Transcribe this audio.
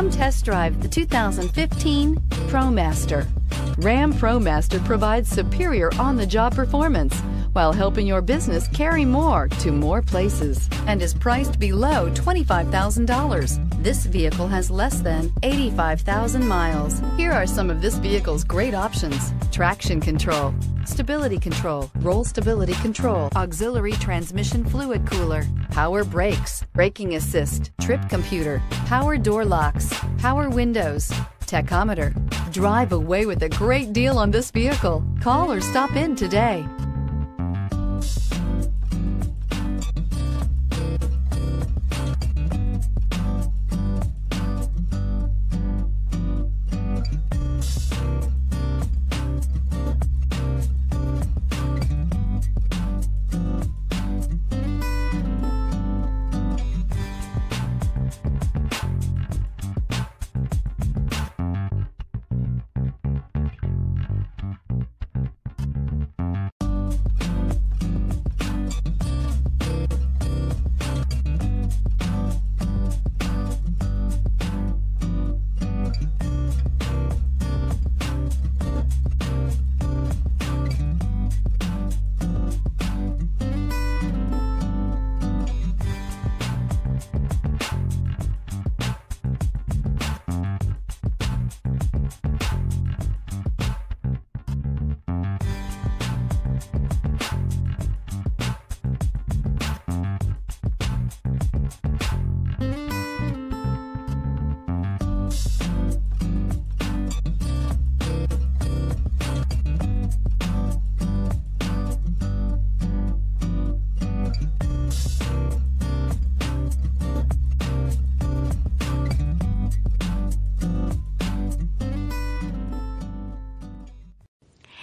Come test drive the 2015 ProMaster. Ram ProMaster provides superior on the job performance while helping your business carry more to more places and is priced below $25,000. This vehicle has less than 85,000 miles. Here are some of this vehicle's great options traction control, stability control, roll stability control, auxiliary transmission fluid cooler, power brakes, braking assist, trip computer, power door locks, power windows, tachometer. Drive away with a great deal on this vehicle. Call or stop in today. you